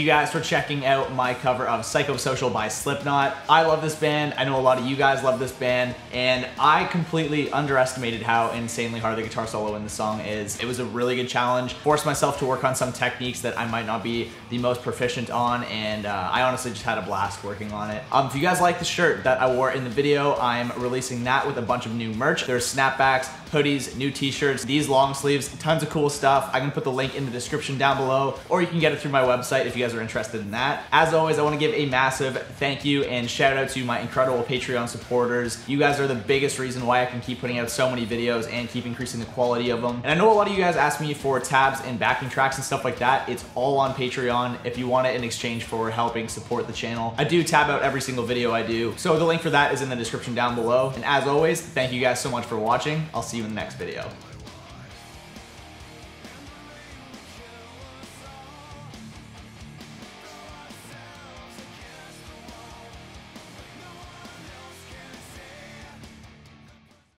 you guys for checking out my cover of Psychosocial by Slipknot. I love this band. I know a lot of you guys love this band, and I completely underestimated how insanely hard the guitar solo in the song is. It was a really good challenge. Forced myself to work on some techniques that I might not be the most proficient on, and uh, I honestly just had a blast working on it. Um, if you guys like the shirt that I wore in the video, I'm releasing that with a bunch of new merch. There's snapbacks, hoodies, new t-shirts, these long sleeves, tons of cool stuff. I can put the link in the description down below, or you can get it through my website if you guys are interested in that. As always, I wanna give a massive thank you and shout out to my incredible Patreon supporters. You guys are the biggest reason why I can keep putting out so many videos and keep increasing the quality of them. And I know a lot of you guys ask me for tabs and backing tracks and stuff like that. It's all on Patreon if you want it in exchange for helping support the channel. I do tab out every single video I do. So the link for that is in the description down below. And as always, thank you guys so much for watching. I'll see you in the next video.